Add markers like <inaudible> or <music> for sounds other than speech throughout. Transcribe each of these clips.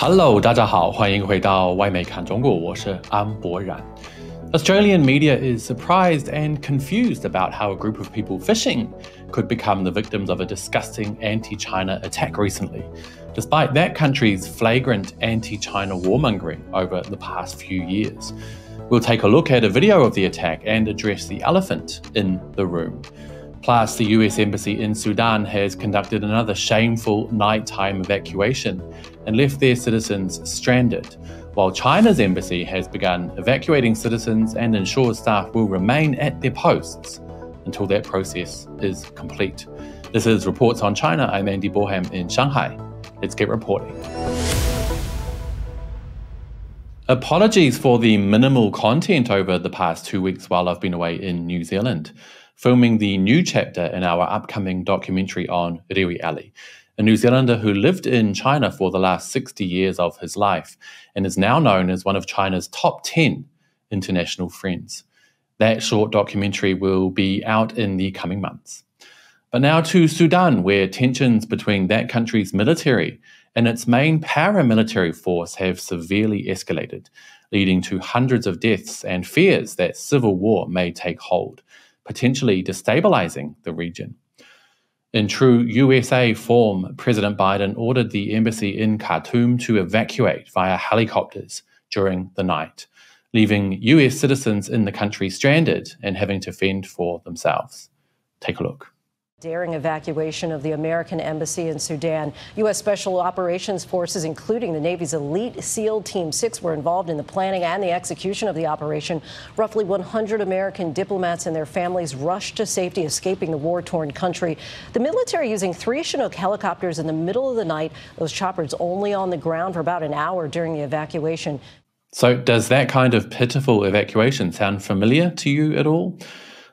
Hello，大家好，欢迎回到外媒看中国，我是安柏然。Australian media is surprised and confused about how a group of people fishing could become the victims of a disgusting anti China attack recently, despite that country's flagrant anti China warmongering over the past few years. We'll take a look at a video of the attack and address the elephant in the room. Plus, the US Embassy in Sudan has conducted another shameful nighttime evacuation and left their citizens stranded, while China's embassy has begun evacuating citizens and ensures staff will remain at their posts until that process is complete. This is Reports on China. I'm Andy Boreham in Shanghai. Let's get reporting. Apologies for the minimal content over the past two weeks while I've been away in New Zealand filming the new chapter in our upcoming documentary on Rewi Alley, a New Zealander who lived in China for the last 60 years of his life and is now known as one of China's top 10 international friends. That short documentary will be out in the coming months. But now to Sudan, where tensions between that country's military and its main paramilitary force have severely escalated, leading to hundreds of deaths and fears that civil war may take hold potentially destabilizing the region. In true USA form, President Biden ordered the embassy in Khartoum to evacuate via helicopters during the night, leaving US citizens in the country stranded and having to fend for themselves. Take a look. Daring evacuation of the American embassy in Sudan. U.S. Special Operations Forces, including the Navy's elite SEAL Team 6, were involved in the planning and the execution of the operation. Roughly 100 American diplomats and their families rushed to safety, escaping the war torn country. The military using three Chinook helicopters in the middle of the night, those choppers only on the ground for about an hour during the evacuation. So, does that kind of pitiful evacuation sound familiar to you at all?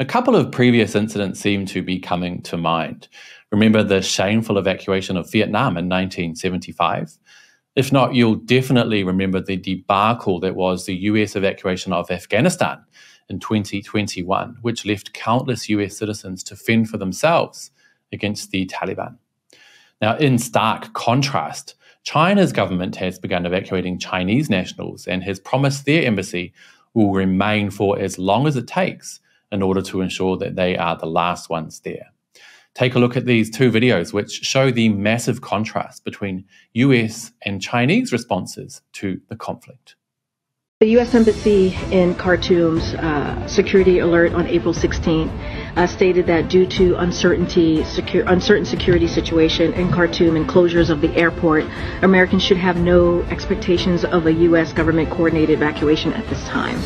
A couple of previous incidents seem to be coming to mind. Remember the shameful evacuation of Vietnam in 1975? If not, you'll definitely remember the debacle that was the US evacuation of Afghanistan in 2021, which left countless US citizens to fend for themselves against the Taliban. Now, in stark contrast, China's government has begun evacuating Chinese nationals and has promised their embassy will remain for as long as it takes in order to ensure that they are the last ones there. Take a look at these two videos, which show the massive contrast between US and Chinese responses to the conflict. The U.S. Embassy in Khartoum's uh, security alert on April 16 uh, stated that due to uncertainty, secure, uncertain security situation in Khartoum and closures of the airport, Americans should have no expectations of a U.S. government coordinated evacuation at this time.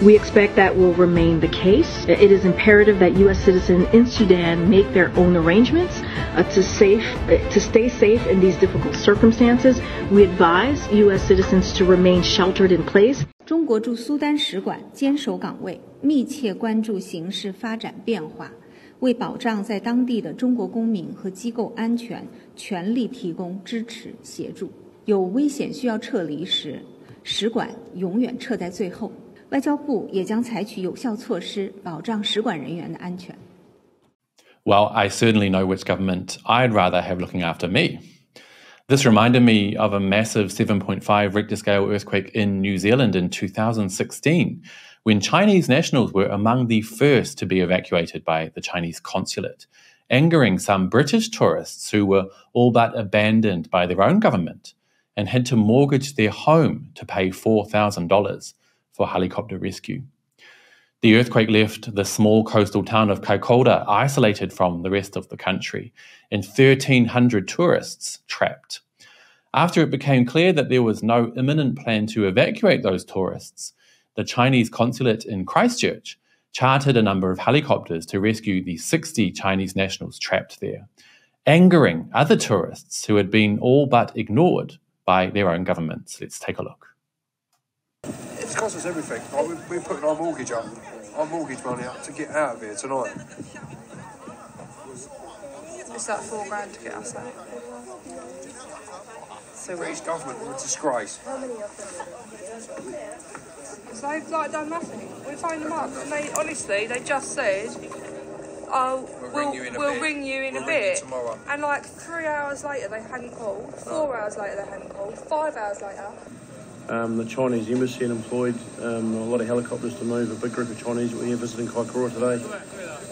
We expect that will remain the case. It is imperative that U.S. citizens in Sudan make their own arrangements uh, to safe uh, to stay safe in these difficult circumstances. We advise U.S. citizens to remain sheltered in place. 中国驻苏丹使馆坚守岗位，密切关注形势发展变化，为保障在当地的中国公民和机构安全，全力提供支持协助。有危险需要撤离时，使馆永远撤在最后。 外交部也将采取有效措施，保障使馆人员的安全。Well, I certainly know which government I'd rather have looking after me. This reminded me of a massive 7.5 Richter scale earthquake in New Zealand in 2016, when Chinese nationals were among the first to be evacuated by the Chinese consulate, angering some British tourists who were all but abandoned by their own government and had to mortgage their home to pay $4,000 for helicopter rescue. The earthquake left the small coastal town of Kaikoura isolated from the rest of the country and 1,300 tourists trapped. After it became clear that there was no imminent plan to evacuate those tourists, the Chinese consulate in Christchurch chartered a number of helicopters to rescue the 60 Chinese nationals trapped there, angering other tourists who had been all but ignored by their own governments. Let's take a look cost us everything. Like we're, we're putting our mortgage up, our mortgage money up to get out of here tonight. It's like four grand to get us out. So British government are a disgrace. So they've like done nothing. We phoned them up and they honestly they just said oh, We'll we'll, ring you in a we'll bit. ring you in We'll a ring you bit. tomorrow. And like three hours later, they hadn't called. Four oh. hours later, they hadn't called. Five hours later. Um, the Chinese embassy had employed um, a lot of helicopters to move a big group of Chinese that were here visiting Kaikoura today.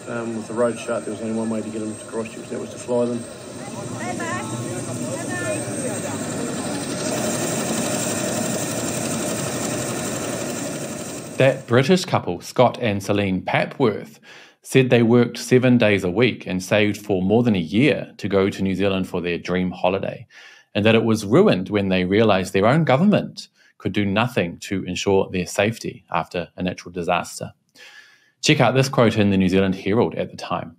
Um, with the road shut, there was only one way to get them to Christchurch, that was to fly them. That British couple, Scott and Celine Papworth, said they worked seven days a week and saved for more than a year to go to New Zealand for their dream holiday, and that it was ruined when they realised their own government could do nothing to ensure their safety after a natural disaster. Check out this quote in the New Zealand Herald at the time.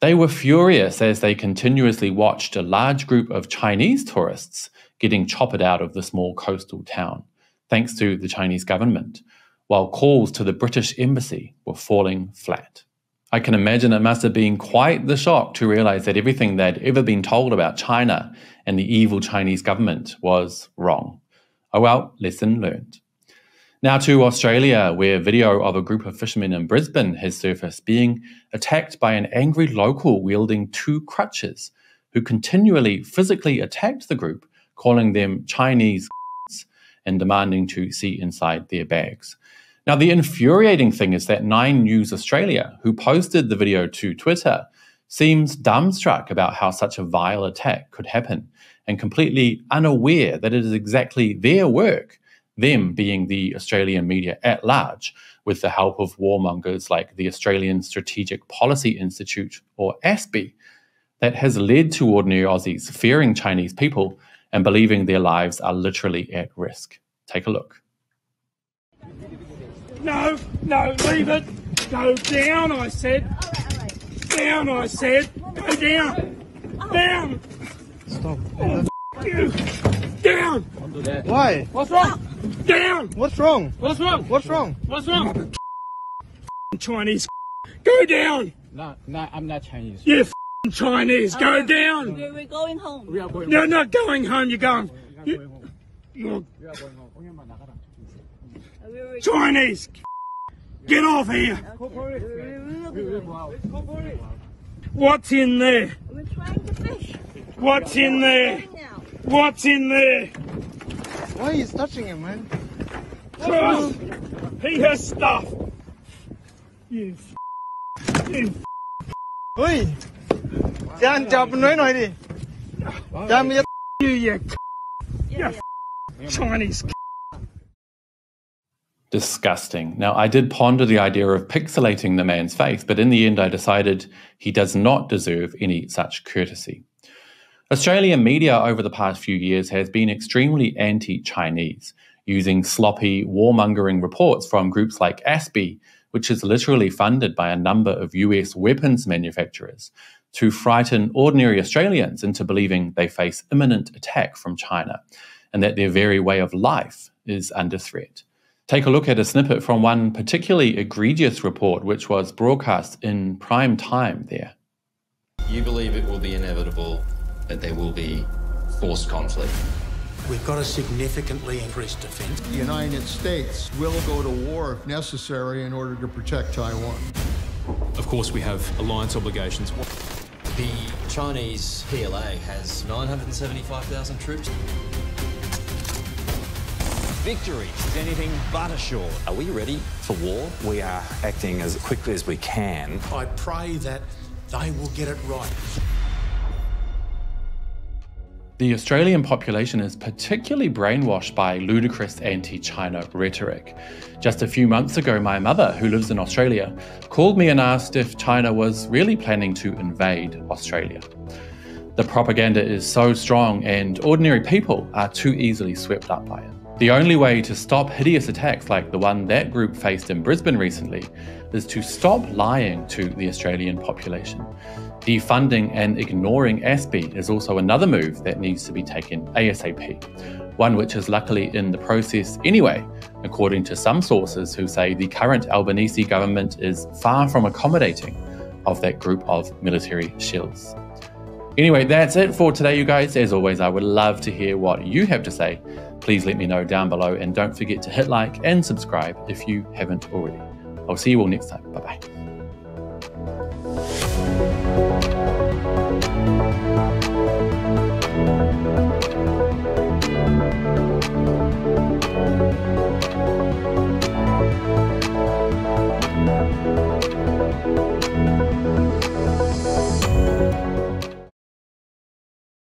They were furious as they continuously watched a large group of Chinese tourists getting choppered out of the small coastal town, thanks to the Chinese government, while calls to the British embassy were falling flat. I can imagine it must have been quite the shock to realize that everything they'd ever been told about China and the evil Chinese government was wrong. Oh well, lesson learned. Now to Australia, where video of a group of fishermen in Brisbane has surfaced being attacked by an angry local wielding two crutches, who continually physically attacked the group, calling them Chinese <laughs> and demanding to see inside their bags. Now, the infuriating thing is that Nine News Australia, who posted the video to Twitter, seems dumbstruck about how such a vile attack could happen and completely unaware that it is exactly their work, them being the Australian media at large, with the help of warmongers like the Australian Strategic Policy Institute, or ASPI, that has led to ordinary Aussies fearing Chinese people and believing their lives are literally at risk. Take a look. No, no, leave it. Go down, I said. Down, I said. Go down. Down. Stop. Oh, you. Down! Don't do that. Why? What's wrong? Down! What's wrong? What's wrong? What's wrong? What's wrong? Chinese. Go down! No, no, I'm not Chinese. You Chinese, go okay. down! We're, going home. We are going You're not going home, you're going. Chinese! Get off here! Okay. What's in there? We're trying to fish. What's in there? What's in there? Why are you touching him, man? He has stuff! You f you f Oi! Jan, jump no no you you you you Chinese Disgusting. Now, I did ponder the idea of pixelating the man's face, but in the end, I decided he does not deserve any such courtesy. Australian media over the past few years has been extremely anti Chinese, using sloppy, warmongering reports from groups like ASPI, which is literally funded by a number of US weapons manufacturers, to frighten ordinary Australians into believing they face imminent attack from China and that their very way of life is under threat. Take a look at a snippet from one particularly egregious report, which was broadcast in prime time there. You believe it will be inevitable that there will be forced conflict. We've got a significantly increased defence. The United States will go to war if necessary in order to protect Taiwan. Of course, we have alliance obligations. The Chinese PLA has 975,000 troops. Victory is anything but assured. Are we ready for war? We are acting as quickly as we can. I pray that they will get it right. The Australian population is particularly brainwashed by ludicrous anti China rhetoric. Just a few months ago, my mother, who lives in Australia, called me and asked if China was really planning to invade Australia. The propaganda is so strong, and ordinary people are too easily swept up by it. The only way to stop hideous attacks like the one that group faced in Brisbane recently is to stop lying to the Australian population. Defunding and ignoring ASPI is also another move that needs to be taken ASAP, one which is luckily in the process anyway, according to some sources who say the current Albanese government is far from accommodating of that group of military shills. Anyway, that's it for today, you guys. As always, I would love to hear what you have to say. Please let me know down below and don't forget to hit like and subscribe if you haven't already. I'll see you all next time. Bye bye.